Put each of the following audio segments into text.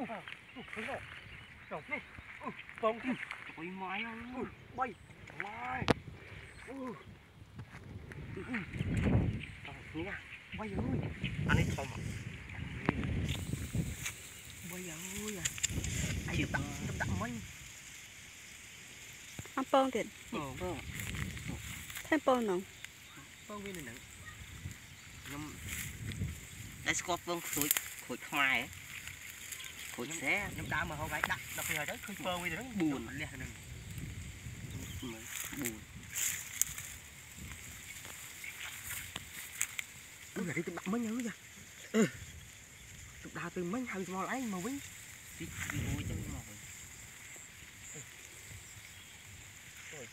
អូអូដល់នេះអូបងទៀតបុយម៉ៃអូបីម៉ៃអូដល់នេះបីអើយអានេះធំបីអើយអាយដាក់ដាក់មិញអំពងទៀតបងបងថែបងនោះបងវានៅនឹងខ្ញុំតែស្គាល់បងខ្ទួយខ្ទួយខ្មែរហ៎ hồi xé. nhóm ta mà không ấy đặt đập hồi đấy khơi phơ thì nó buồn. Liền buồn. Cứ là đi tôi đặt mới nhớ ra. Ừ. Tôi từ mấy hàng mò lấy mà vinh đi vui chân mò rồi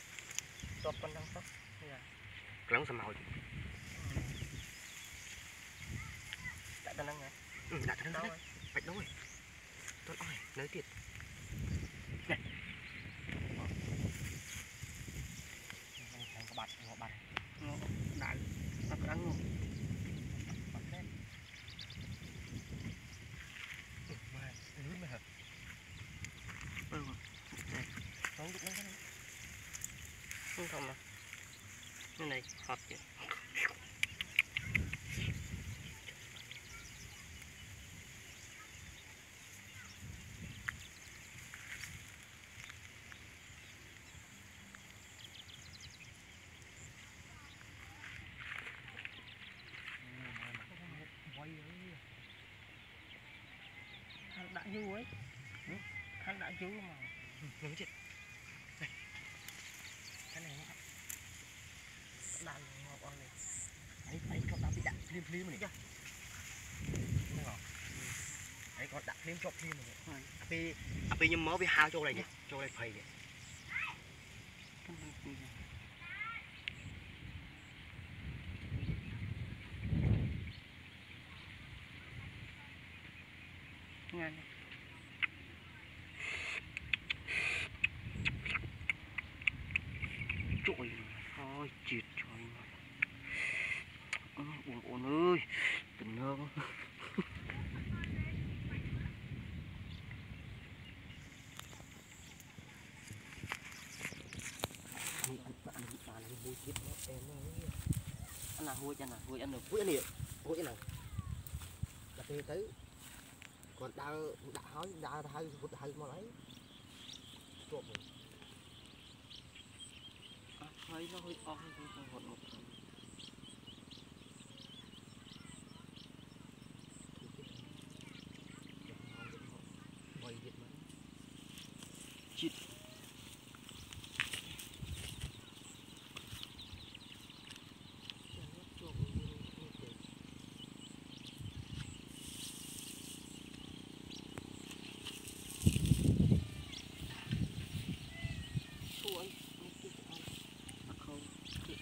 cho con đang sắp dạ. lắng sao màu đã đang ngay ừ đã đang đâu bạch đúng rồi tuấn ơi lấy thịt này. Thằng bạch nó bạch nó đại nó ăn luôn bạch đấy mai hả ừ này không được nữa không không mà. Cái này hợp chứ du ấy. Hắn đã du mà. Ngắm chết cái này nó đàn ngọc on này. Ấy ấy con đã bị đạn phim phim rồi nhá không? Ngọc ấy con đạn phim chọc phim rồi. Tapi Tapi nhưng mới bị hao chỗ này nhỉ Chỗ này phầy nhỉ Trời Anh chân à cho chân nào được vui anh này vui anh này là tiền tới còn đau đã hỏi đã hơi hụt hơi mà lấy trộm rồi hơi nó hơi oi hơi hơi hột một thằng Quay Việt Nam. Chịt. Ôi, anh kia của anh. À không, chị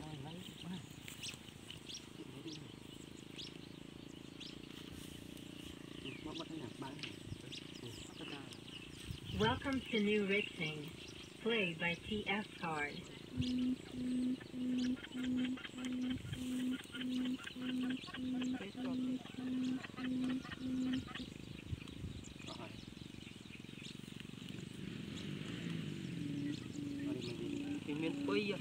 Này, này, này. chị lấy đi. Ừ, Nó bắt cái nhạc bán. Ừ, bắt cái ra. Welcome to New Rixing. Play by TF Card. miền Tây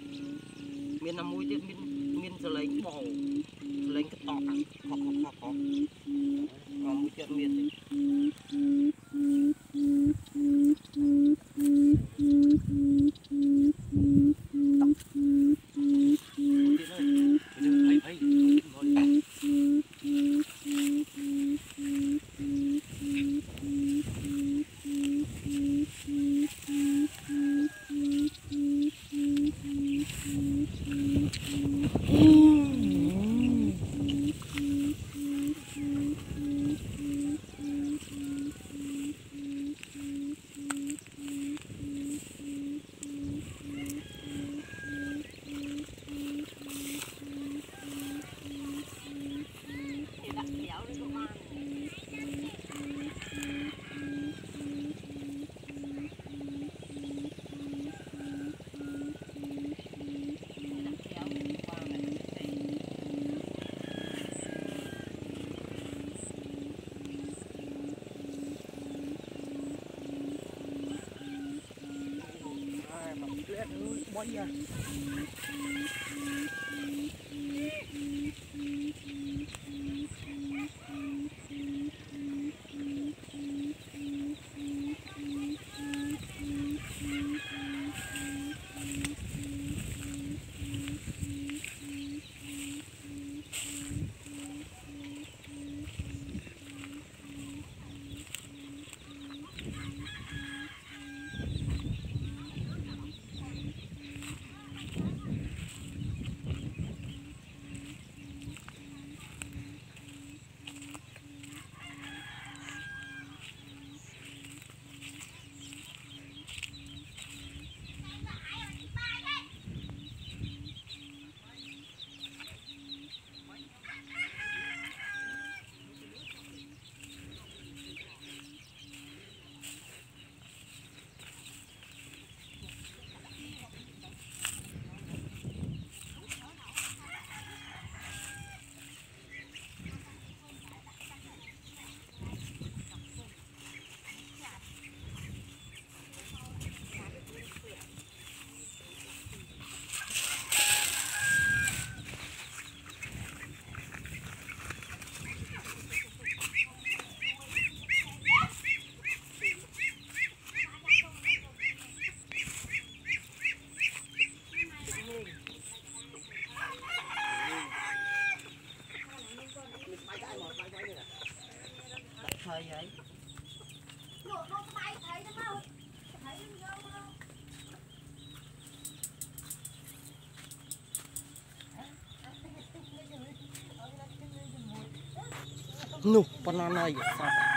miền Nam mũi tiết miền miền Sài Gòn one year. នោះប៉ុណ្ណាហើយសោះ